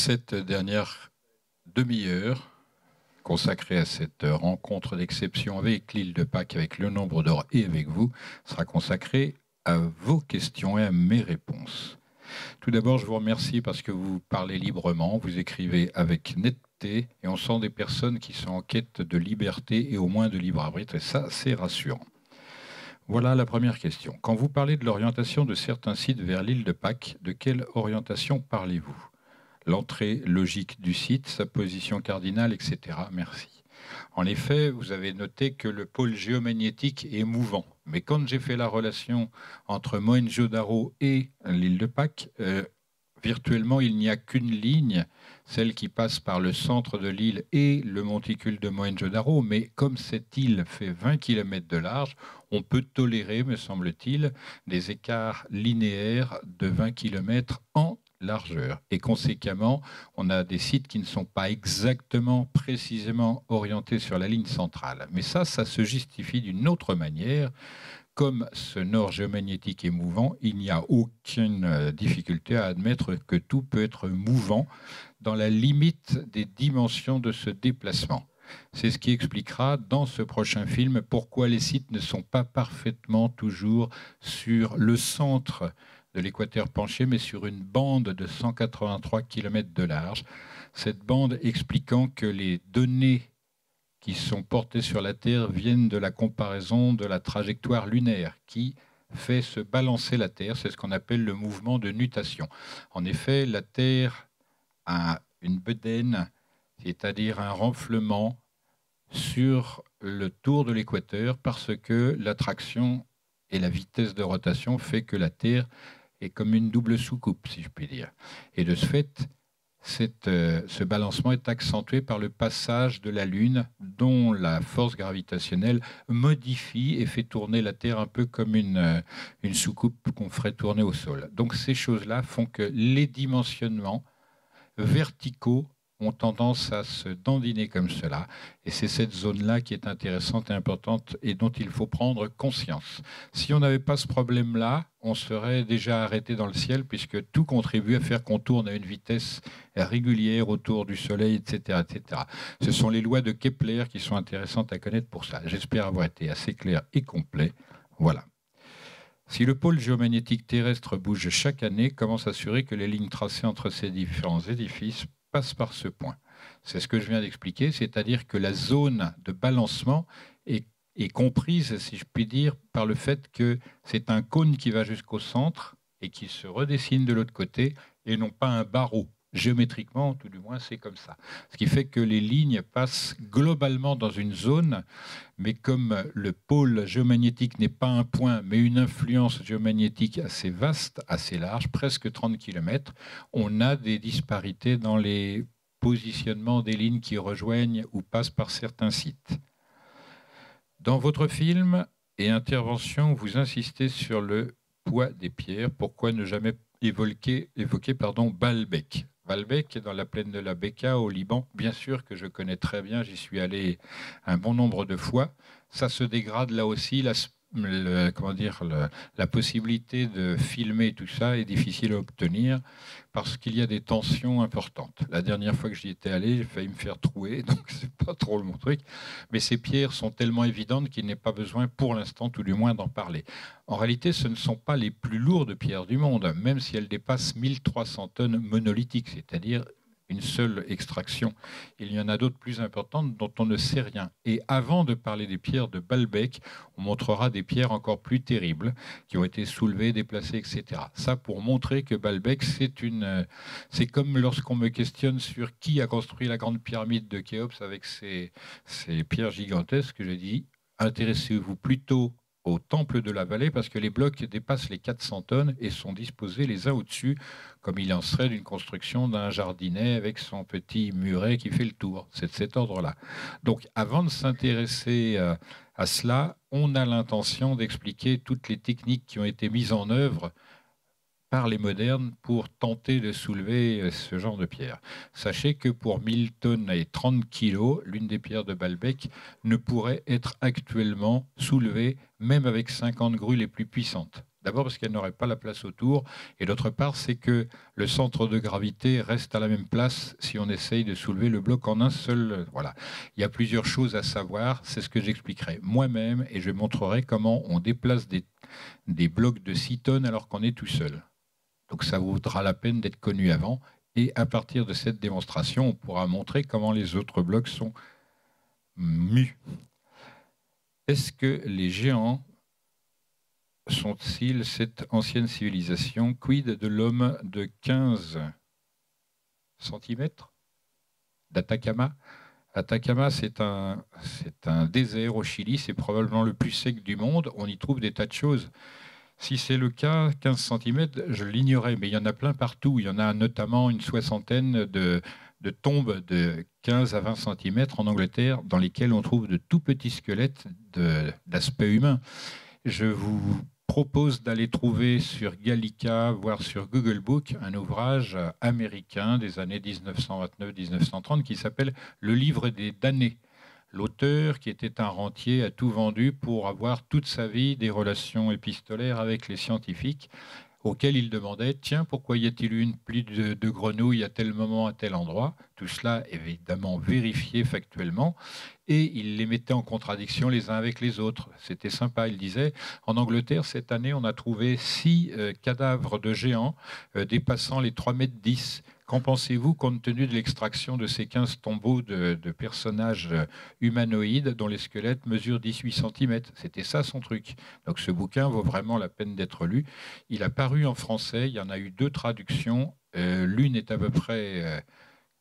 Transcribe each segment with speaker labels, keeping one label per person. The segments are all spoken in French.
Speaker 1: Cette dernière demi-heure consacrée à cette rencontre d'exception avec l'île de Pâques, avec le nombre d'or et avec vous, sera consacrée à vos questions et à mes réponses. Tout d'abord, je vous remercie parce que vous parlez librement, vous écrivez avec netteté et on sent des personnes qui sont en quête de liberté et au moins de libre arbitre et ça, c'est rassurant. Voilà la première question. Quand vous parlez de l'orientation de certains sites vers l'île de Pâques, de quelle orientation parlez-vous? L'entrée logique du site, sa position cardinale, etc. Merci. En effet, vous avez noté que le pôle géomagnétique est mouvant. Mais quand j'ai fait la relation entre Mohenjo-Daro et l'île de Pâques, euh, virtuellement, il n'y a qu'une ligne, celle qui passe par le centre de l'île et le monticule de Mohenjo-Daro. Mais comme cette île fait 20 km de large, on peut tolérer, me semble-t-il, des écarts linéaires de 20 km en largeur. Et conséquemment, on a des sites qui ne sont pas exactement, précisément orientés sur la ligne centrale. Mais ça, ça se justifie d'une autre manière. Comme ce nord géomagnétique est mouvant, il n'y a aucune euh, difficulté à admettre que tout peut être mouvant dans la limite des dimensions de ce déplacement. C'est ce qui expliquera dans ce prochain film pourquoi les sites ne sont pas parfaitement toujours sur le centre de l'équateur penché, mais sur une bande de 183 km de large. Cette bande expliquant que les données qui sont portées sur la Terre viennent de la comparaison de la trajectoire lunaire qui fait se balancer la Terre. C'est ce qu'on appelle le mouvement de nutation. En effet, la Terre a une bedaine, c'est-à-dire un renflement sur le tour de l'équateur parce que l'attraction et la vitesse de rotation fait que la Terre est comme une double soucoupe, si je puis dire. Et de ce fait, euh, ce balancement est accentué par le passage de la Lune, dont la force gravitationnelle modifie et fait tourner la Terre un peu comme une, euh, une soucoupe qu'on ferait tourner au sol. Donc ces choses-là font que les dimensionnements verticaux ont tendance à se dandiner comme cela. Et c'est cette zone-là qui est intéressante et importante et dont il faut prendre conscience. Si on n'avait pas ce problème-là, on serait déjà arrêté dans le ciel puisque tout contribue à faire qu'on tourne à une vitesse régulière autour du Soleil, etc., etc. Ce sont les lois de Kepler qui sont intéressantes à connaître pour ça. J'espère avoir été assez clair et complet. Voilà. Si le pôle géomagnétique terrestre bouge chaque année, comment s'assurer que les lignes tracées entre ces différents édifices passe par ce point. C'est ce que je viens d'expliquer, c'est-à-dire que la zone de balancement est, comprise, si je puis dire, par le fait que c'est un cône qui va jusqu'au centre et qui se redessine de l'autre côté et non pas un barreau géométriquement, tout du moins, c'est comme ça. Ce qui fait que les lignes passent globalement dans une zone, mais comme le pôle géomagnétique n'est pas un point, mais une influence géomagnétique assez vaste, assez large, presque 30 km, on a des disparités dans les positionnements des lignes qui rejoignent ou passent par certains sites. Dans votre film et intervention, vous insistez sur le poids des pierres. Pourquoi ne jamais évoquer, évoquer pardon, Baalbek Baalbek est dans la plaine de la Beka au Liban. Bien sûr que je connais très bien, j'y suis allé un bon nombre de fois. Ça se dégrade là aussi. Comment dire, la possibilité de filmer tout ça est difficile à obtenir parce qu'il y a des tensions importantes. La dernière fois que j'y étais allé, j'ai failli me faire trouer, donc c'est pas trop mon truc. Mais ces pierres sont tellement évidentes qu'il n'est pas besoin, pour l'instant, tout du moins, d'en parler. En réalité, ce ne sont pas les plus lourdes pierres du monde, même si elles dépassent 1300 tonnes monolithiques, c'est-à-dire une seule extraction. Il y en a d'autres plus importantes dont on ne sait rien. Et avant de parler des pierres de Balbec, on montrera des pierres encore plus terribles qui ont été soulevées, déplacées, etc. Ça pour montrer que Balbec, c'est comme lorsqu'on me questionne sur qui a construit la grande pyramide de Khéops avec ses pierres gigantesques, je dis intéressez-vous plutôt au temple de la vallée parce que les blocs dépassent les 400 tonnes et sont disposés les uns au-dessus, comme il en serait d'une construction d'un jardinet avec son petit muret qui fait le tour. C'est de cet ordre-là. Donc avant de s'intéresser euh, à cela, on a l'intention d'expliquer toutes les techniques qui ont été mises en œuvre par les modernes pour tenter de soulever euh, ce genre de pierre. Sachez que pour 1000 tonnes et 30 kilos, l'une des pierres de Balbec ne pourrait être actuellement soulevée même avec 50 grues les plus puissantes. D'abord parce qu'elle n'aurait pas la place autour, et d'autre part, c'est que le centre de gravité reste à la même place si on essaye de soulever le bloc en un seul. Voilà. Il y a plusieurs choses à savoir, c'est ce que j'expliquerai moi-même, et je montrerai comment on déplace des, des blocs de 6 tonnes alors qu'on est tout seul. Donc ça vaudra la peine d'être connu avant, et à partir de cette démonstration, on pourra montrer comment les autres blocs sont mus. Est-ce que les géants sont-ils cette ancienne civilisation Quid de l'homme de 15 cm d'Atacama? Atacama, c'est un, un désert au Chili, c'est probablement le plus sec du monde. On y trouve des tas de choses. Si c'est le cas, 15 cm, je l'ignorais, mais il y en a plein partout. Il y en a notamment une soixantaine de, de tombes de 15 à 20 cm en Angleterre dans lesquelles on trouve de tout petits squelettes d'aspect humain. Je vous propose d'aller trouver sur Gallica, voire sur Google Book, un ouvrage américain des années 1929-1930 qui s'appelle Le livre des damnés. L'auteur, qui était un rentier, a tout vendu pour avoir toute sa vie des relations épistolaires avec les scientifiques auquel il demandait Tiens, pourquoi y a-t-il eu une pluie de, grenouilles à tel moment, à tel endroit? Tout cela, évidemment, vérifié factuellement. Et il les mettait en contradiction les uns avec les autres. C'était sympa. Il disait En Angleterre, cette année, on a trouvé six euh, cadavres de géants euh, dépassant les 3 mètres 10 Qu'en pensez-vous compte tenu de l'extraction de ces 15 tombeaux de, personnages humanoïdes dont les squelettes mesurent 18 cm C'était ça son truc. Donc ce bouquin vaut vraiment la peine d'être lu. Il a paru en français, il y en a eu deux traductions. Euh, l'une est à peu près euh,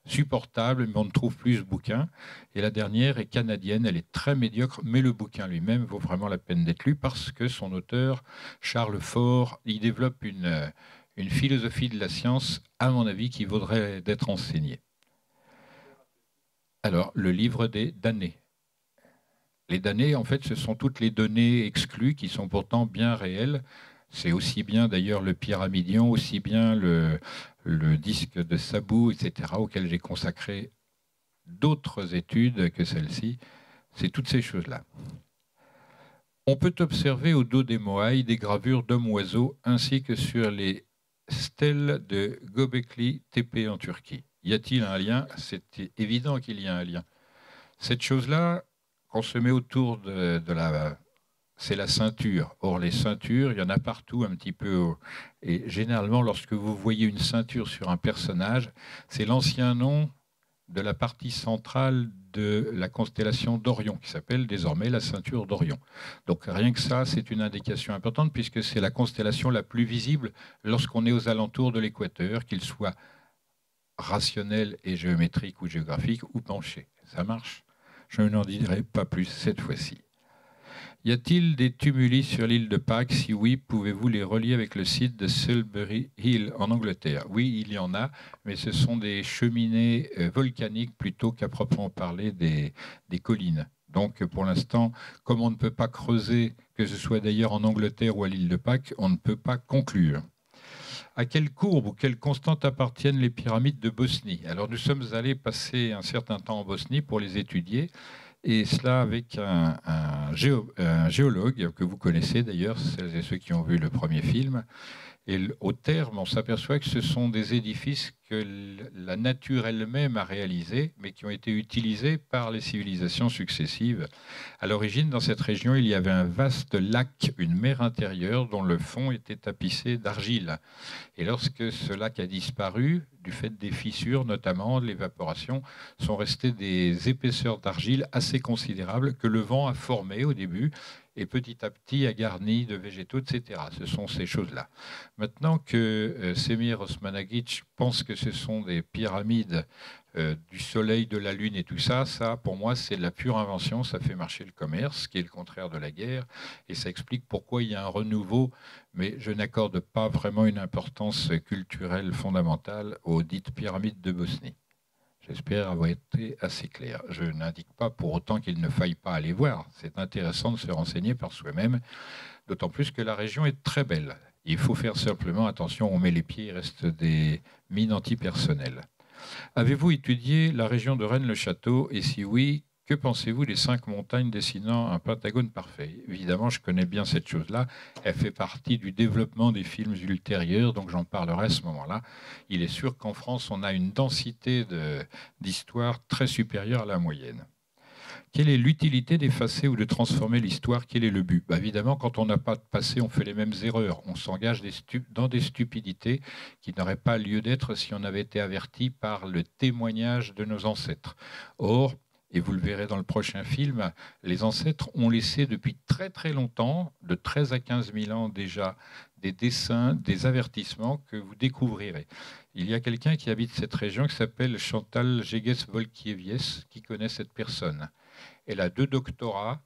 Speaker 1: supportable, mais on ne trouve plus ce bouquin. Et la dernière est canadienne, elle est très médiocre, mais le bouquin lui-même vaut vraiment la peine d'être lu parce que son auteur, Charles Faure, il développe une euh, une philosophie de la science, à mon avis, qui vaudrait d'être enseignée. Alors, le livre des damnés. Les damnés, en fait, ce sont toutes les données exclues qui sont pourtant bien réelles. C'est aussi bien d'ailleurs le pyramidion, aussi bien le, disque de Sabou, etc., auquel j'ai consacré d'autres études que celle-ci. C'est toutes ces choses-là. On peut observer au dos des Moaïs des gravures d'hommes-oiseaux ainsi que sur les stèle de Göbekli Tepe en Turquie. Y a-t-il un lien? C'est évident qu'il y a un lien. Cette chose-là, qu'on se met autour de, la... C'est la ceinture. Or, les ceintures, il y en a partout un petit peu. Et généralement, lorsque vous voyez une ceinture sur un personnage, c'est l'ancien nom de la partie centrale de la constellation d'Orion, qui s'appelle désormais la ceinture d'Orion. Donc rien que ça, c'est une indication importante, puisque c'est la constellation la plus visible lorsqu'on est aux alentours de l'équateur, qu'il soit rationnel et géométrique ou géographique, ou penché. Ça marche? Je n'en dirai pas plus cette fois-ci. Y a-t-il des tumuli sur l'île de Pâques? Si oui, pouvez-vous les relier avec le site de Silbury Hill en Angleterre? Oui, il y en a, mais ce sont des cheminées euh, volcaniques plutôt qu'à proprement parler des, collines. Donc pour l'instant, comme on ne peut pas creuser, que ce soit d'ailleurs en Angleterre ou à l'île de Pâques, on ne peut pas conclure. À quelle courbe ou quelle constante appartiennent les pyramides de Bosnie? Alors nous sommes allés passer un certain temps en Bosnie pour les étudier et cela avec un, géologue que vous connaissez d'ailleurs, celles et ceux qui ont vu le premier film. Et au terme, on s'aperçoit que ce sont des édifices que la nature elle-même a réalisé, mais qui ont été utilisés par les civilisations successives. À l'origine, dans cette région, il y avait un vaste lac, une mer intérieure dont le fond était tapissé d'argile. Et lorsque ce lac a disparu, du fait des fissures, notamment de l'évaporation, sont restées des épaisseurs d'argile assez considérables que le vent a formées au début et petit à petit a garni de végétaux, etc. Ce sont ces choses-là. Maintenant que euh, Semir Osmanagic pense que ce sont des pyramides euh, du soleil, de la lune et tout ça, ça, pour moi, c'est la pure invention. Ça fait marcher le commerce, qui est le contraire de la guerre, et ça explique pourquoi il y a un renouveau. Mais je n'accorde pas vraiment une importance culturelle fondamentale aux dites pyramides de Bosnie. J'espère avoir été assez clair. Je n'indique pas pour autant qu'il ne faille pas aller voir. C'est intéressant de se renseigner par soi-même, d'autant plus que la région est très belle. Il faut faire simplement attention, on met les pieds, il reste des mines antipersonnelles. Avez-vous étudié la région de Rennes-le-Château? Et si oui, Que pensez-vous des cinq montagnes dessinant un pentagone parfait? Évidemment, je connais bien cette chose-là. Elle fait partie du développement des films ultérieurs, donc j'en parlerai à ce moment-là. Il est sûr qu'en France, on a une densité d'histoires très supérieure à la moyenne. Quelle est l'utilité d'effacer ou de transformer l'histoire? Quel est le but? Bah, Évidemment, quand on n'a pas de passé, on fait les mêmes erreurs. On s'engage dans des stupidités qui n'auraient pas lieu d'être si on avait été averti par le témoignage de nos ancêtres. Or, et vous le verrez dans le prochain film, les ancêtres ont laissé depuis très très longtemps, de 13 à 15 000 ans déjà, des dessins, des avertissements que vous découvrirez. Il y a quelqu'un qui habite cette région qui s'appelle Chantal Jégues-Volkievies, qui connaît cette personne. Elle a deux doctorats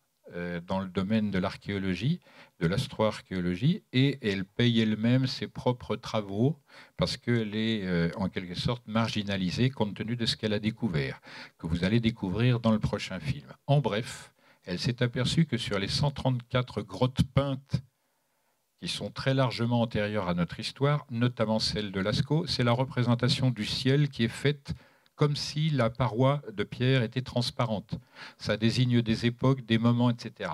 Speaker 1: dans le domaine de l'archéologie, de l'astroarchéologie, et elle paye elle-même ses propres travaux parce qu'elle est euh, en quelque sorte marginalisée compte tenu de ce qu'elle a découvert, que vous allez découvrir dans le prochain film. En bref, elle s'est aperçue que sur les 134 grottes peintes qui sont très largement antérieures à notre histoire, notamment celle de Lascaux, c'est la représentation du ciel qui est faite comme si la paroi de pierre était transparente. Ça désigne des époques, des moments, etc.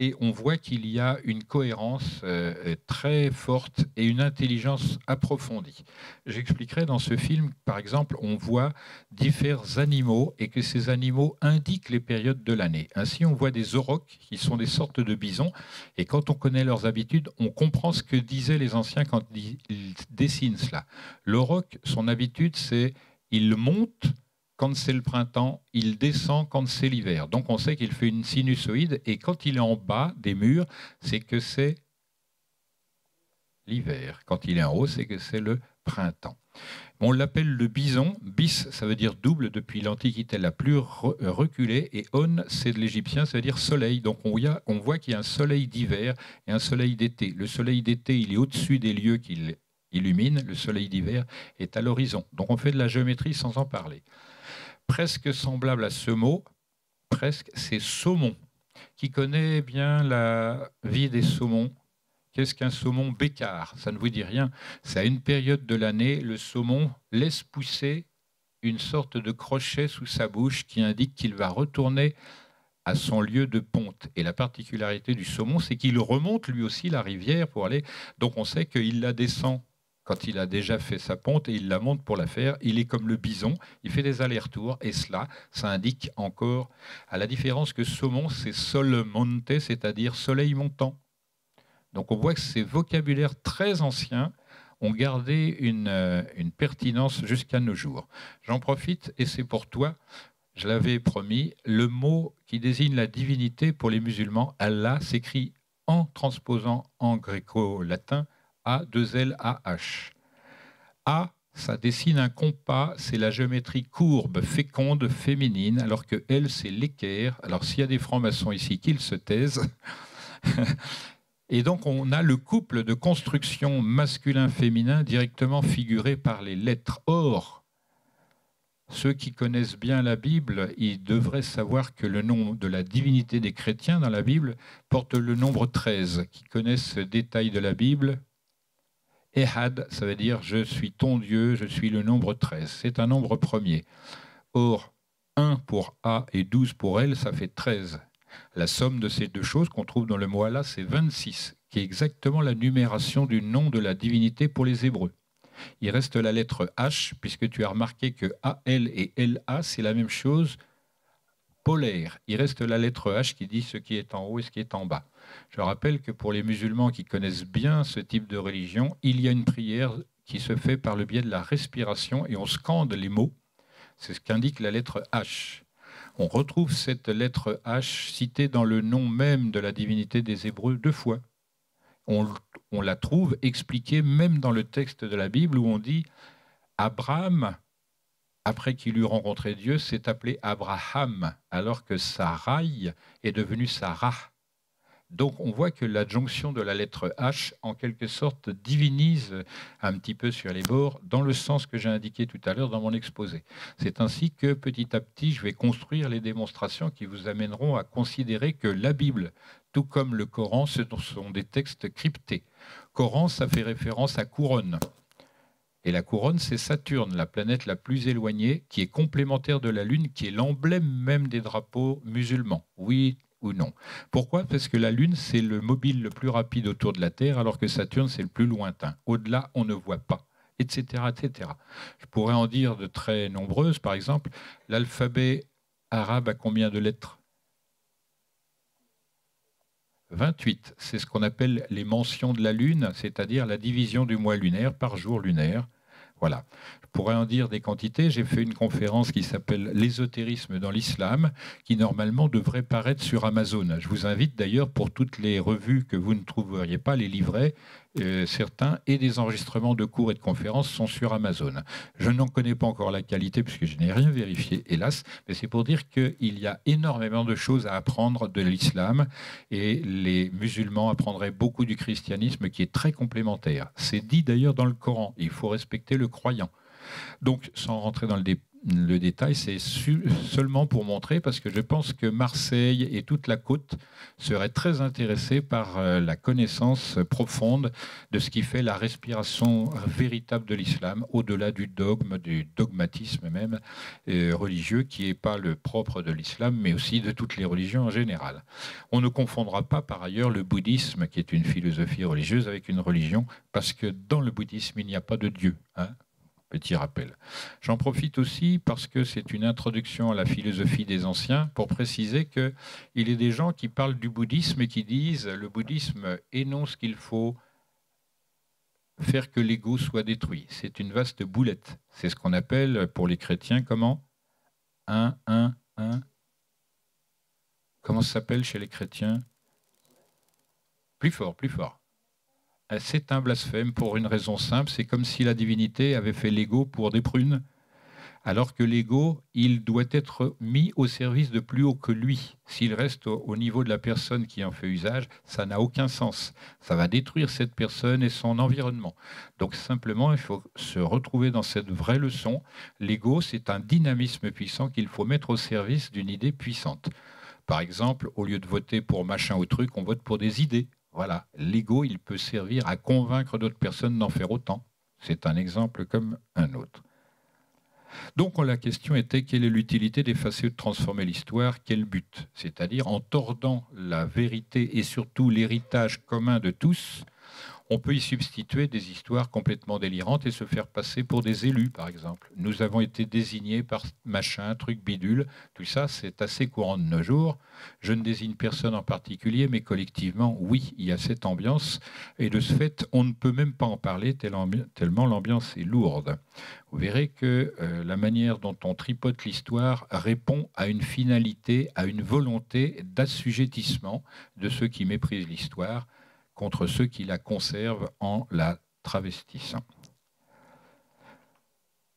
Speaker 1: Et on voit qu'il y a une cohérence euh, très forte et une intelligence approfondie. J'expliquerai dans ce film, par exemple, on voit divers animaux et que ces animaux indiquent les périodes de l'année. Ainsi, on voit des aurochs qui sont des sortes de bisons. Et quand on connaît leurs habitudes, on comprend ce que disaient les anciens quand ils dessinent cela. L'auroch, son habitude, c'est il monte quand c'est le printemps, il descend quand c'est l'hiver. Donc on sait qu'il fait une sinusoïde et quand il est en bas des murs, c'est que c'est l'hiver. Quand il est en haut, c'est que c'est le printemps. On l'appelle le bison. Bis, ça veut dire double depuis l'Antiquité la plus reculée. Et on, c'est de l'égyptien, ça veut dire soleil. Donc on, voit qu'il y a un soleil d'hiver et un soleil d'été. Le soleil d'été, il est au-dessus des lieux qu'il illumine, le soleil d'hiver est à l'horizon. Donc on fait de la géométrie sans en parler. Presque semblable à ce mot, presque, c'est saumon. Qui connaît bien la vie des saumons? Qu'est-ce qu'un saumon bécard? Ça ne vous dit rien. C'est à une période de l'année, le saumon laisse pousser une sorte de crochet sous sa bouche qui indique qu'il va retourner à son lieu de ponte. Et la particularité du saumon, c'est qu'il remonte lui aussi la rivière pour aller. Donc on sait qu'il la descend quand il a déjà fait sa ponte et il la monte pour la faire, il est comme le bison, il fait des allers-retours et cela, ça indique encore, à la différence que saumon, c'est sol monte, c'est-à-dire soleil montant. Donc on voit que ces vocabulaires très anciens ont gardé une, euh, une pertinence jusqu'à nos jours. J'en profite et c'est pour toi, je l'avais promis, le mot qui désigne la divinité pour les musulmans, Allah, s'écrit en transposant en gréco-latin a, 2 L, A, H. A, ça dessine un compas, c'est la géométrie courbe, féconde, féminine, alors que L, c'est l'équerre. Alors s'il y a des francs-maçons ici, qu'ils se taisent. Et donc on a le couple de construction masculin-féminin directement figuré par les lettres. Or, ceux qui connaissent bien la Bible, ils devraient savoir que le nom de la divinité des chrétiens dans la Bible porte le nombre 13. Qui connaissent ce détail de la Bible Ehad, ça veut dire je suis ton Dieu, je suis le nombre 13. C'est un nombre premier. Or, 1 pour A et 12 pour L, ça fait 13. La somme de ces deux choses qu'on trouve dans le mot c'est 26, qui est exactement la numération du nom de la divinité pour les Hébreux. Il reste la lettre H, puisque tu as remarqué que AL et LA, c'est la même chose polaire. Il reste la lettre H qui dit ce qui est en haut et ce qui est en bas. Je rappelle que pour les musulmans qui connaissent bien ce type de religion, il y a une prière qui se fait par le biais de la respiration et on scande les mots. C'est ce qu'indique la lettre H. On retrouve cette lettre H citée dans le nom même de la divinité des Hébreux deux fois. On, on la trouve expliquée même dans le texte de la Bible où on dit Abraham, après qu'il eut rencontré Dieu, s'est appelé Abraham, alors que Sarai est devenu Sarah. Donc on voit que l'adjonction de la lettre H, en quelque sorte, divinise un petit peu sur les bords, dans le sens que j'ai indiqué tout à l'heure dans mon exposé. C'est ainsi que petit à petit, je vais construire les démonstrations qui vous amèneront à considérer que la Bible, tout comme le Coran, ce sont des textes cryptés. Coran, ça fait référence à couronne. Et la couronne, c'est Saturne, la planète la plus éloignée, qui est complémentaire de la Lune, qui est l'emblème même des drapeaux musulmans. Oui ou non? Pourquoi? Parce que la Lune, c'est le mobile le plus rapide autour de la Terre, alors que Saturne, c'est le plus lointain. Au-delà, on ne voit pas, etc., etc. Je pourrais en dire de très nombreuses. Par exemple, l'alphabet arabe a combien de lettres? 28, c'est ce qu'on appelle les mentions de la Lune, c'est-à-dire la division du mois lunaire par jour lunaire. Voilà. Je pourrais en dire des quantités. J'ai fait une conférence qui s'appelle L'ésotérisme dans l'islam, qui normalement devrait paraître sur Amazon. Je vous invite d'ailleurs pour toutes les revues que vous ne trouveriez pas, les livrets, euh, certains et des enregistrements de cours et de conférences sont sur Amazon. Je n'en connais pas encore la qualité puisque je n'ai rien vérifié, hélas, mais c'est pour dire qu'il y a énormément de choses à apprendre de l'islam et les musulmans apprendraient beaucoup du christianisme qui est très complémentaire. C'est dit d'ailleurs dans le Coran, il faut respecter le croyant. Donc, sans rentrer dans le, détail, le détail, c'est seulement pour montrer, parce que je pense que Marseille et toute la côte seraient très intéressés par euh, la connaissance profonde de ce qui fait la respiration véritable de l'islam, au-delà du dogme, du dogmatisme même euh, religieux, qui n'est pas le propre de l'islam, mais aussi de toutes les religions en général. On ne confondra pas par ailleurs le bouddhisme, qui est une philosophie religieuse, avec une religion, parce que dans le bouddhisme, il n'y a pas de Dieu. Hein Petit rappel. J'en profite aussi parce que c'est une introduction à la philosophie des anciens pour préciser qu'il y a des gens qui parlent du bouddhisme et qui disent le bouddhisme énonce qu'il faut faire que l'ego soit détruit. C'est une vaste boulette. C'est ce qu'on appelle pour les chrétiens comment? Un, un, un. Comment ça s'appelle chez les chrétiens? Plus fort, plus fort. Euh, c'est un blasphème pour une raison simple, c'est comme si la divinité avait fait l'ego pour des prunes, alors que l'ego, il doit être mis au service de plus haut que lui. S'il reste au niveau de la personne qui en fait usage, ça n'a aucun sens. Ça va détruire cette personne et son environnement. Donc simplement, il faut se retrouver dans cette vraie leçon. L'ego, c'est un dynamisme puissant qu'il faut mettre au service d'une idée puissante. Par exemple, au lieu de voter pour machin ou truc, on vote pour des idées. Voilà, l'ego, il peut servir à convaincre d'autres personnes d'en faire autant. C'est un exemple comme un autre. Donc la question était quelle est l'utilité d'effacer ou de transformer l'histoire? Quel but? C'est-à-dire en tordant la vérité et surtout l'héritage commun de tous, on peut y substituer des histoires complètement délirantes et se faire passer pour des élus, par exemple. Nous avons été désignés par machin, truc bidule. Tout ça, c'est assez courant de nos jours. Je ne désigne personne en particulier, mais collectivement, oui, il y a cette ambiance. Et de ce fait, on ne peut même pas en parler tellement l'ambiance est lourde. Vous verrez que euh, la manière dont on tripote l'histoire répond à une finalité, à une volonté d'assujettissement de ceux qui méprisent l'histoire contre ceux qui la conservent en la travestissant.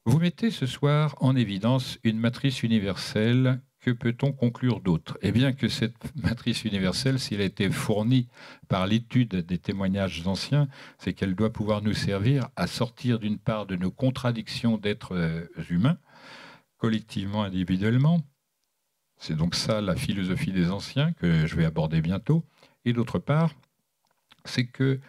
Speaker 1: Vous mettez ce soir en évidence une matrice universelle. Que peut-on conclure d'autre? Eh bien que cette matrice universelle, s'il a été fournie par l'étude des témoignages anciens, c'est qu'elle doit pouvoir nous servir à sortir d'une part de nos contradictions d'êtres euh, humains, collectivement, individuellement. C'est donc ça la philosophie des anciens que je vais aborder bientôt. Et d'autre part, c'est que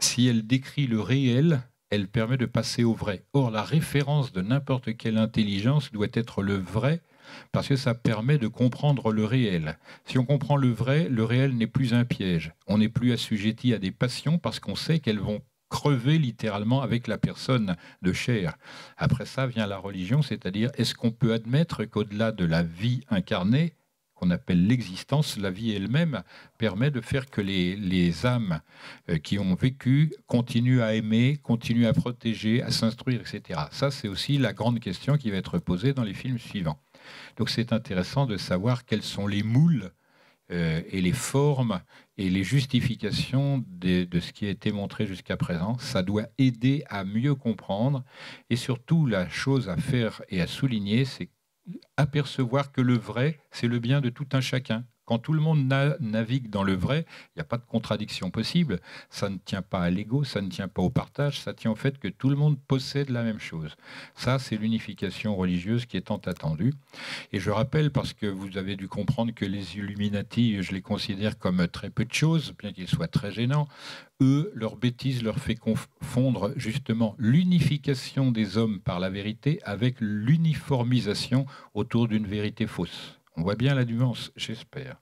Speaker 1: si elle décrit le réel, elle permet de passer au vrai. Or, la référence de n'importe quelle intelligence doit être le vrai, parce que ça permet de comprendre le réel. Si on comprend le vrai, le réel n'est plus un piège. On n'est plus assujetti à des passions parce qu'on sait qu'elles vont crever littéralement avec la personne de chair. Après ça vient la religion, c'est-à-dire est-ce qu'on peut admettre qu'au-delà de la vie incarnée, qu'on appelle l'existence, la vie elle-même permet de faire que les, âmes euh, qui ont vécu continuent à aimer, continuent à protéger, à s'instruire, etc. Ça, c'est aussi la grande question qui va être posée dans les films suivants. Donc c'est intéressant de savoir quels sont les moules euh, et les formes et les justifications de, de ce qui a été montré jusqu'à présent. Ça doit aider à mieux comprendre. Et surtout, la chose à faire et à souligner, c'est apercevoir que le vrai, c'est le bien de tout un chacun. Quand tout le monde navigue dans le vrai, il n'y a pas de contradiction possible. Ça ne tient pas à l'ego, ça ne tient pas au partage, ça tient au fait que tout le monde possède la même chose. Ça, c'est l'unification religieuse qui est tant attendue. Et je rappelle, parce que vous avez dû comprendre que les Illuminati, je les considère comme très peu de choses, bien qu'ils soient très gênants. Eux, leur bêtise leur fait confondre justement l'unification des hommes par la vérité avec l'uniformisation autour d'une vérité fausse. On voit bien la nuance, j'espère.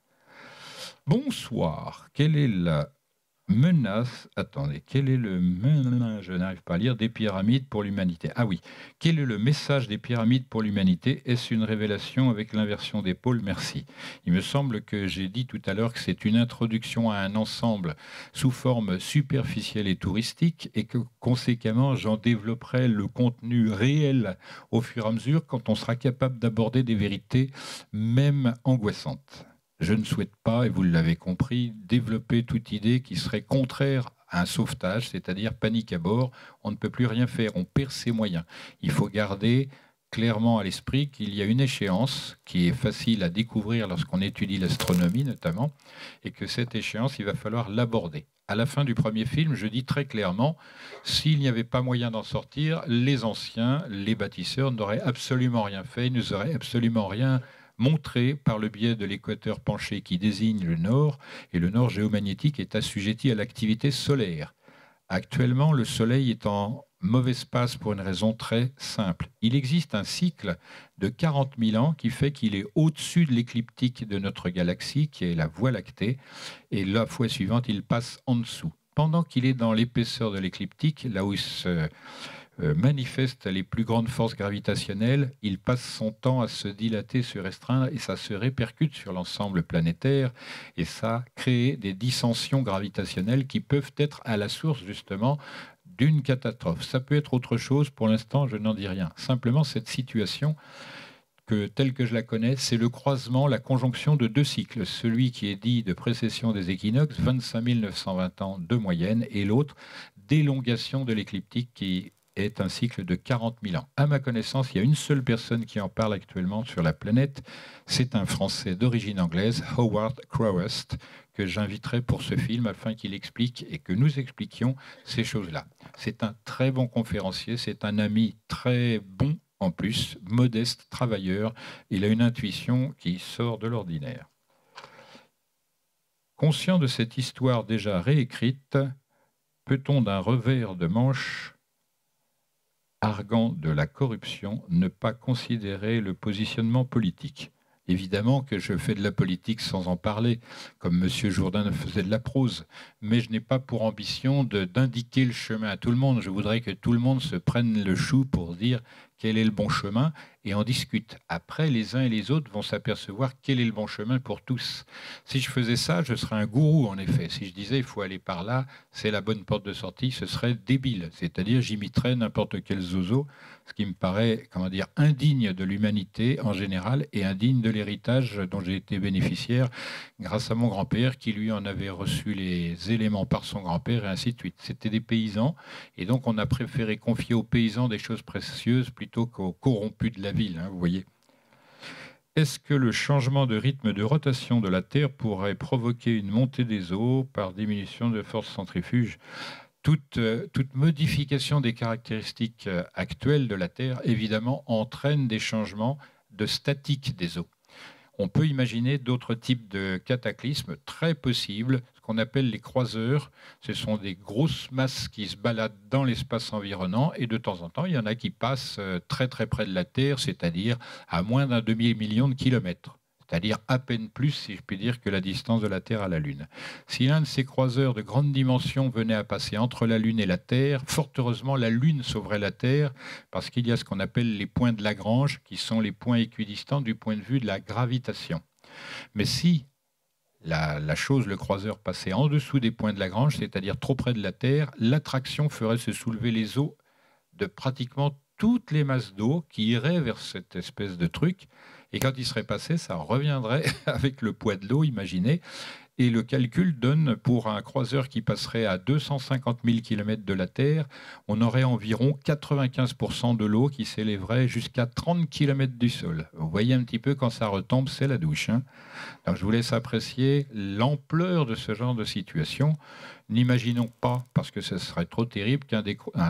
Speaker 1: Bonsoir. Quelle est la menace, attendez, quel est le, je n'arrive pas à lire, des pyramides pour l'humanité Ah oui, quel est le message des pyramides pour l'humanité? Est-ce une révélation avec l'inversion des pôles? Merci. Il me semble que j'ai dit tout à l'heure que c'est une introduction à un ensemble sous forme superficielle et touristique et que conséquemment j'en développerai le contenu réel au fur et à mesure quand on sera capable d'aborder des vérités même angoissantes. Je ne souhaite pas, et vous l'avez compris, développer toute idée qui serait contraire à un sauvetage, c'est-à-dire panique à bord. On ne peut plus rien faire, on perd ses moyens. Il faut garder clairement à l'esprit qu'il y a une échéance qui est facile à découvrir lorsqu'on étudie l'astronomie notamment, et que cette échéance, il va falloir l'aborder. À la fin du premier film, je dis très clairement, s'il n'y avait pas moyen d'en sortir, les anciens, les bâtisseurs n'auraient absolument rien fait, ils nous auraient absolument rien montré par le biais de l'équateur penché qui désigne le nord, et le nord géomagnétique est assujetti à l'activité solaire. Actuellement, le Soleil est en mauvaise passe pour une raison très simple. Il existe un cycle de 40 000 ans qui fait qu'il est au-dessus de l'écliptique de notre galaxie, qui est la Voie lactée, et la fois suivante, il passe en dessous. Pendant qu'il est dans l'épaisseur de l'écliptique, là où se manifeste les plus grandes forces gravitationnelles, il passe son temps à se dilater, se restreindre, et ça se répercute sur l'ensemble planétaire, et ça crée des dissensions gravitationnelles qui peuvent être à la source justement d'une catastrophe. Ça peut être autre chose, pour l'instant je n'en dis rien. Simplement cette situation que, telle que je la connais, c'est le croisement, la conjonction de deux cycles. Celui qui est dit de précession des équinoxes, 25 920 ans de moyenne, et l'autre d'élongation de l'écliptique qui est un cycle de 40 000 ans. À ma connaissance, il y a une seule personne qui en parle actuellement sur la planète. C'est un Français d'origine anglaise, Howard Crowest, que j'inviterai pour ce film afin qu'il explique et que nous expliquions ces choses-là. C'est un très bon conférencier, c'est un ami très bon en plus, modeste, travailleur. Il a une intuition qui sort de l'ordinaire. Conscient de cette histoire déjà réécrite, peut-on d'un revers de manche arguant de la corruption, ne pas considérer le positionnement politique. Évidemment que je fais de la politique sans en parler, comme M. Jourdain faisait de la prose, mais je n'ai pas pour ambition d'indiquer le chemin à tout le monde. Je voudrais que tout le monde se prenne le chou pour dire quel est le bon chemin, et en discute. Après, les uns et les autres vont s'apercevoir quel est le bon chemin pour tous. Si je faisais ça, je serais un gourou, en effet. Si je disais il faut aller par là, c'est la bonne porte de sortie, ce serait débile. C'est-à-dire, j'imiterais n'importe quel zozo, ce qui me paraît, comment dire, indigne de l'humanité en général et indigne de l'héritage dont j'ai été bénéficiaire grâce à mon grand-père qui, lui, en avait reçu les éléments par son grand-père et ainsi de suite. C'était des paysans, et donc on a préféré confier aux paysans des choses précieuses plutôt qu'aux corrompus de la ville, hein, vous voyez. Est-ce que le changement de rythme de rotation de la Terre pourrait provoquer une montée des eaux par diminution de force centrifuge toute, euh, toute, modification des caractéristiques euh, actuelles de la Terre, évidemment, entraîne des changements de statique des eaux. On peut imaginer d'autres types de cataclysmes très possibles, qu'on appelle les croiseurs. Ce sont des grosses masses qui se baladent dans l'espace environnant et de temps en temps, il y en a qui passent euh, très très près de la Terre, c'est-à-dire à moins d'un demi-million de kilomètres c'est-à-dire à peine plus, si je puis dire, que la distance de la Terre à la Lune. Si l'un de ces croiseurs de grande dimension venait à passer entre la Lune et la Terre, fort heureusement, la Lune sauverait la Terre, parce qu'il y a ce qu'on appelle les points de Lagrange, qui sont les points équidistants du point de vue de la gravitation. Mais si la, chose, le croiseur passait en dessous des points de Lagrange, c'est-à-dire trop près de la Terre, l'attraction ferait se soulever les eaux de pratiquement toutes les masses d'eau qui iraient vers cette espèce de truc. Et quand il serait passé, ça reviendrait avec le poids de l'eau, imaginez. Et le calcul donne pour un croiseur qui passerait à 250 000 km de la Terre, on aurait environ 95% de l'eau qui s'élèverait jusqu'à 30 km du sol. Vous voyez un petit peu quand ça retombe, c'est la douche. Hein. je vous laisse apprécier l'ampleur de ce genre de situation. N'imaginons pas, parce que ce serait trop terrible, qu'un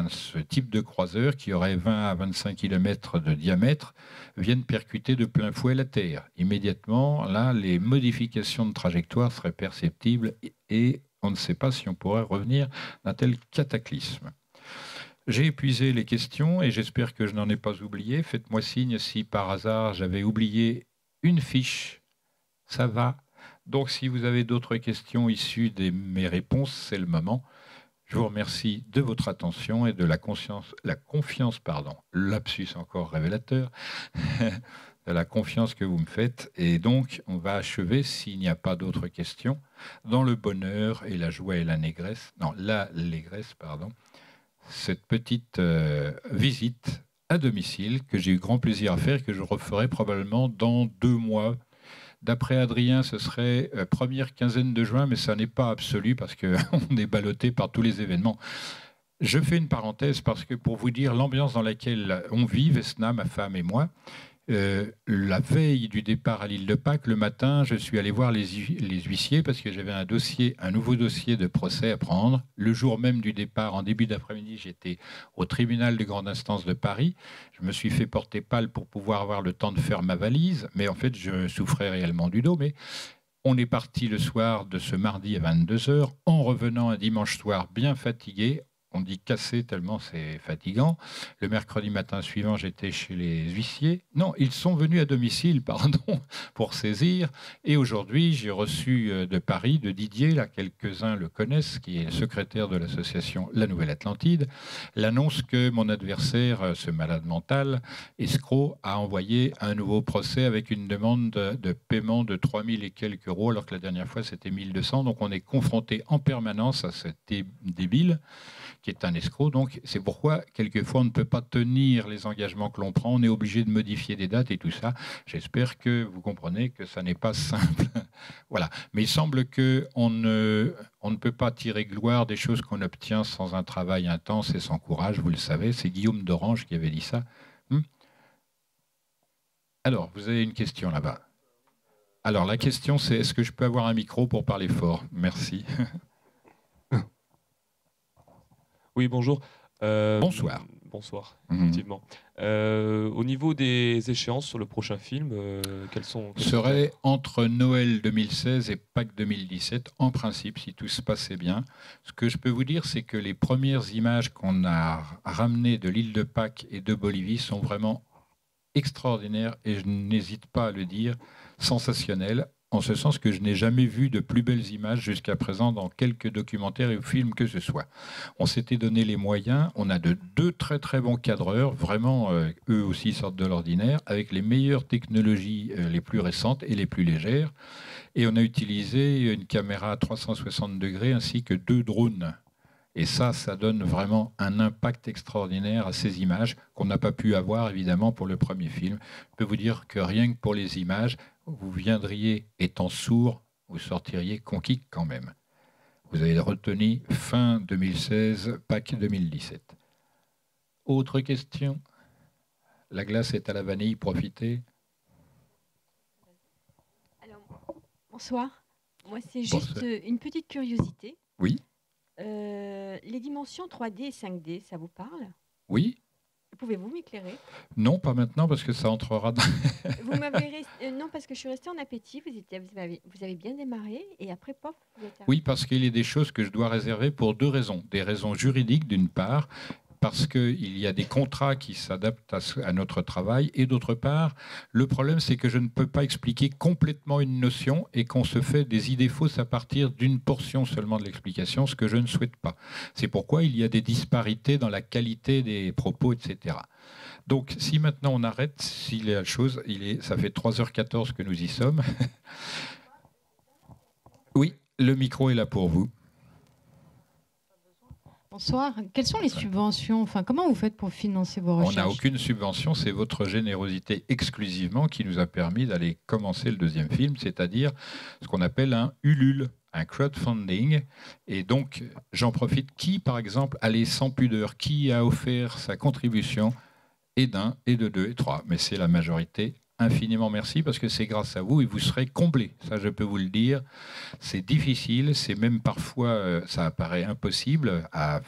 Speaker 1: ce type de croiseur qui aurait 20 à 25 km de diamètre vienne percuter de plein fouet la Terre. Immédiatement, là, les modifications de trajectoire seraient perceptibles et on ne sait pas si on pourrait revenir d'un tel cataclysme. J'ai épuisé les questions et j'espère que je n'en ai pas oublié. Faites-moi signe si par hasard j'avais oublié une fiche. Ça va donc si vous avez d'autres questions issues de mes réponses, c'est le moment. Je vous remercie de votre attention et de la, conscience, la confiance, pardon, lapsus encore révélateur, de la confiance que vous me faites. Et donc, on va achever, s'il n'y a pas d'autres questions, dans le bonheur et la joie et la négresse, non, l'allégresse, pardon, cette petite euh, visite à domicile que j'ai eu grand plaisir à faire et que je referai probablement dans deux mois, D'après Adrien, ce serait euh, première quinzaine de juin, mais ça n'est pas absolu parce qu'on est ballotté par tous les événements. Je fais une parenthèse parce que pour vous dire l'ambiance dans laquelle on vit, Vesna, ma femme et moi, euh, la veille du départ à l'île de Pâques, le matin, je suis allé voir les, huissiers parce que j'avais un dossier, un nouveau dossier de procès à prendre. Le jour même du départ, en début d'après-midi, j'étais au tribunal de grande instance de Paris. Je me suis fait porter pâle pour pouvoir avoir le temps de faire ma valise, mais en fait, je souffrais réellement du dos. Mais on est parti le soir de ce mardi à 22h, en revenant un dimanche soir bien fatigué, on dit cassé tellement c'est fatigant. Le mercredi matin suivant, j'étais chez les huissiers. Non, ils sont venus à domicile, pardon, pour saisir. Et aujourd'hui, j'ai reçu euh, de Paris, de Didier, là quelques-uns le connaissent, qui est le secrétaire de l'association La Nouvelle Atlantide, l'annonce que mon adversaire, euh, ce malade mental, escroc, a envoyé un nouveau procès avec une demande de paiement de 3000 et quelques euros, alors que la dernière fois c'était 1200. Donc on est confronté en permanence à cet débile qui est un escroc. Donc, c'est pourquoi, quelquefois, on ne peut pas tenir les engagements que l'on prend. On est obligé de modifier des dates et tout ça. J'espère que vous comprenez que ça n'est pas simple. voilà. Mais il semble qu'on ne, peut pas tirer gloire des choses qu'on obtient sans un travail intense et sans courage. Vous le savez, c'est Guillaume d'Orange qui avait dit ça. Hmm? Alors, vous avez une question là-bas. Alors, la question, c'est est-ce que je peux avoir un micro pour parler fort? Merci.
Speaker 2: Oui, bonjour.
Speaker 1: Euh, bonsoir.
Speaker 2: Bonsoir, mhm. effectivement. Euh, au niveau des échéances sur le prochain film, euh, quelles sont
Speaker 1: Ce serait entre Noël 2016 et Pâques 2017, en principe, si tout se passait bien. Ce que je peux vous dire, c'est que les premières images qu'on a ramenées de l'île de Pâques et de Bolivie sont vraiment extraordinaires et je n'hésite pas à le dire, sensationnelles en ce sens que je n'ai jamais vu de plus belles images jusqu'à présent dans quelques documentaires et films que ce soit. On s'était donné les moyens, on a de deux très très bons cadreurs, vraiment euh, eux aussi sortent de l'ordinaire, avec les meilleures technologies euh, les plus récentes et les plus légères. Et on a utilisé une caméra à 360 degrés ainsi que deux drones. Et ça, ça donne vraiment un impact extraordinaire à ces images qu'on n'a pas pu avoir évidemment pour le premier film. Je peux vous dire que rien que pour les images, vous viendriez étant sourd, vous sortiriez conquis quand même. Vous avez retenu fin 2016, Pâques 2017. Autre question? La glace est à la vanille, profitez.
Speaker 3: Alors, bonsoir. Moi, c'est juste une petite curiosité.
Speaker 1: Oui.
Speaker 3: Euh, les dimensions 3D et 5D, ça vous parle?
Speaker 1: Oui.
Speaker 3: Pouvez-vous m'éclairer?
Speaker 1: Non, pas maintenant parce que ça entrera dans.
Speaker 3: vous m'avez euh, non parce que je suis restée en appétit. Vous, vous, avez, vous avez bien démarré et après pop.
Speaker 1: oui, parce qu'il y a des choses que je dois réserver pour deux raisons. Des raisons juridiques d'une part parce qu'il y a des contrats qui s'adaptent à, notre travail. Et d'autre part, le problème, c'est que je ne peux pas expliquer complètement une notion et qu'on se fait des idées fausses à partir d'une portion seulement de l'explication, ce que je ne souhaite pas. C'est pourquoi il y a des disparités dans la qualité des propos, etc. Donc, si maintenant on arrête, s'il a la chose, il est, ça fait 3h14 que nous y sommes. oui, le micro est là pour vous.
Speaker 4: Bonsoir. Quelles sont les subventions Enfin, comment vous faites pour financer vos recherches
Speaker 1: On n'a aucune subvention, c'est votre générosité exclusivement qui nous a permis d'aller commencer le deuxième film, c'est-à-dire ce qu'on appelle un Ulule. un crowdfunding. Et donc, j'en profite. Qui, par exemple, allait sans pudeur Qui a offert sa contribution Et d'un, et de deux, et trois. Mais c'est la majorité infiniment merci parce que c'est grâce à vous et vous serez comblés. Ça, je peux vous le dire. C'est difficile, c'est même parfois, euh, ça apparaît impossible à,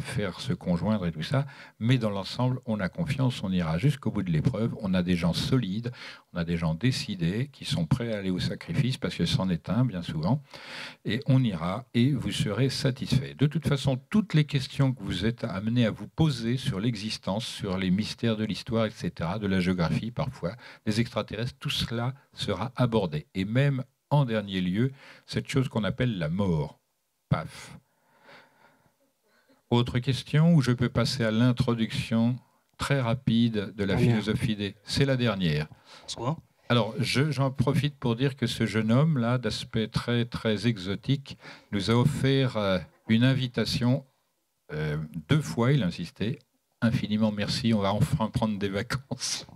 Speaker 1: faire se conjoindre et tout ça. Mais dans l'ensemble, on a confiance, on ira jusqu'au bout de l'épreuve. On a des gens solides, on a des gens décidés qui sont prêts à aller au sacrifice parce que c'en est un bien souvent. Et on ira et vous serez satisfait. De toute façon, toutes les questions que vous êtes amenés à vous poser sur l'existence, sur les mystères de l'histoire, etc., de la géographie parfois, extraterrestres, tout cela sera abordé. Et même en dernier lieu, cette chose qu'on appelle la mort. Paf. Autre question où je peux passer à l'introduction très rapide de la philosophie des. C'est la dernière. Alors, j'en profite pour dire que ce jeune homme-là, d'aspect très, très exotique, nous a offert euh, une invitation euh, deux fois, il insistait, infiniment merci. On va enfin prendre des vacances.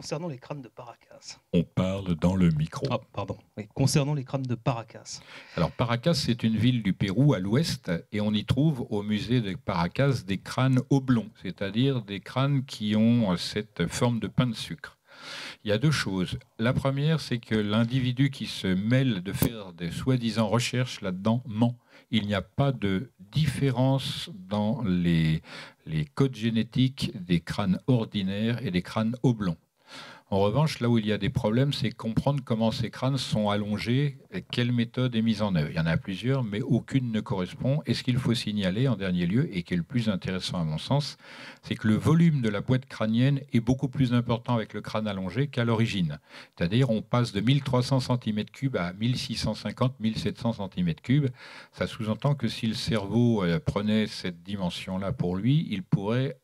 Speaker 5: concernant les crânes de Paracas.
Speaker 1: On parle dans le micro.
Speaker 5: Ah, pardon. concernant les crânes de Paracas.
Speaker 1: Alors, Paracas, c'est une ville du Pérou à l'ouest et on y trouve au musée de Paracas des crânes oblongs, c'est-à-dire des crânes qui ont cette forme de pain de sucre. Il y a deux choses. La première, c'est que l'individu qui se mêle de faire des soi-disant recherches là-dedans ment il n'y a pas de différence dans les, codes génétiques des crânes ordinaires et des crânes oblongs. En revanche, là où il y a des problèmes, c'est comprendre comment ces crânes sont allongés et quelle méthode est mise en œuvre. Il y en a plusieurs, mais aucune ne correspond. Et ce qu'il faut signaler en dernier lieu, et qui est le plus intéressant à mon sens, c'est que le volume de la boîte crânienne est beaucoup plus important avec le crâne allongé qu'à l'origine. C'est-à-dire, on passe de 1300 cm3 à 1650, 1700 cm3. Ça sous-entend que si le cerveau euh, prenait cette dimension-là pour lui, il pourrait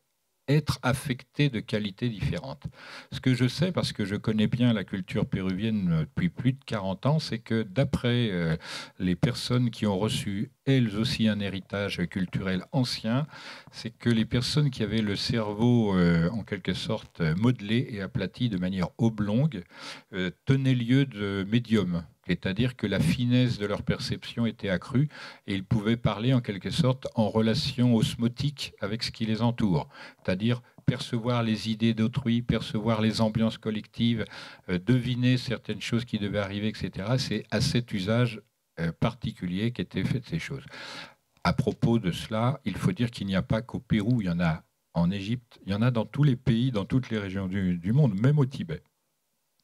Speaker 1: être affecté de qualités différentes. Ce que je sais, parce que je connais bien la culture péruvienne depuis plus de 40 ans, c'est que d'après euh, les personnes qui ont reçu elles aussi un héritage culturel ancien, c'est que les personnes qui avaient le cerveau euh, en quelque sorte modelé et aplati de manière oblongue euh, tenaient lieu de médium c'est-à-dire que la finesse de leur perception était accrue et ils pouvaient parler en quelque sorte en relation osmotique avec ce qui les entoure, c'est-à-dire percevoir les idées d'autrui, percevoir les ambiances collectives, euh, deviner certaines choses qui devaient arriver, etc. C'est à cet usage euh, particulier qu'étaient faites ces choses. À propos de cela, il faut dire qu'il n'y a pas qu'au Pérou, il y en a en Égypte, il y en a dans tous les pays, dans toutes les régions du monde, même au Tibet.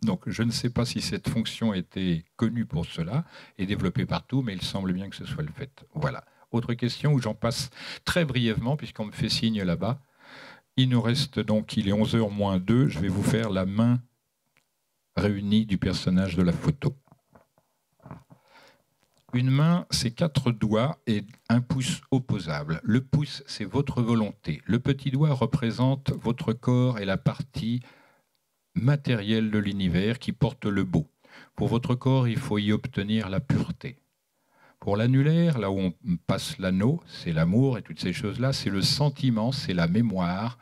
Speaker 1: Donc je ne sais pas si cette fonction était connue pour cela et développée partout, mais il semble bien que ce soit le fait. Voilà. Autre question où j'en passe très brièvement, puisqu'on me fait signe là-bas. Il nous reste donc, il est 11h moins 2, je vais vous faire la main réunie du personnage de la photo. Une main, c'est quatre doigts et un pouce opposable. Le pouce, c'est votre volonté. Le petit doigt représente votre corps et la partie matériel de l'univers qui porte le beau. Pour votre corps, il faut y obtenir la pureté. Pour l'annulaire, là où on passe l'anneau, c'est l'amour et toutes ces choses-là, c'est le sentiment, c'est la mémoire,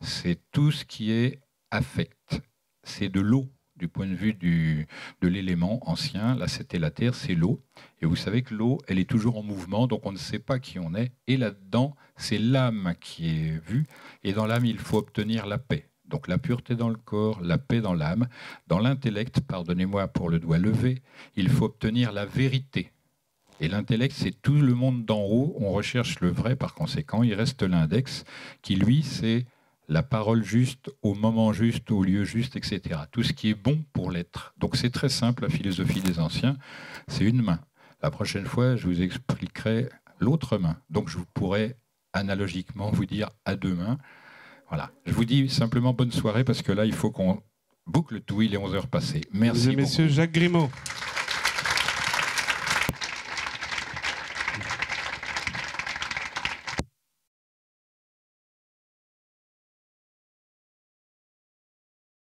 Speaker 1: c'est tout ce qui est affect. C'est de l'eau du point de vue de l'élément ancien. Là, c'était la terre, c'est l'eau. Et vous savez que l'eau, elle est toujours en mouvement, donc on ne sait pas qui on est. Et là-dedans, c'est l'âme qui est vue. Et dans l'âme, il faut obtenir la paix. Donc la pureté dans le corps, la paix dans l'âme. Dans l'intellect, pardonnez-moi pour le doigt levé, il faut obtenir la vérité. Et l'intellect, c'est tout le monde d'en haut. On recherche le vrai, par conséquent, il reste l'index, qui lui, c'est la parole juste, au moment juste, au lieu juste, etc. Tout ce qui est bon pour l'être. Donc c'est très simple, la philosophie des anciens, c'est une main. La prochaine fois, je vous expliquerai l'autre main. Donc je pourrais analogiquement vous dire à deux mains. Voilà. Je vous dis simplement bonne soirée parce que là, il faut qu'on boucle tout. Il est 11h passé. Merci.
Speaker 6: Mesdames et messieurs, Jacques Grimaud.